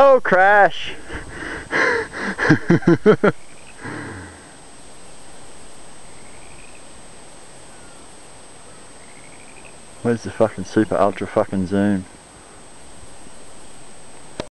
Oh, crash. Where's the fucking super ultra fucking zoom?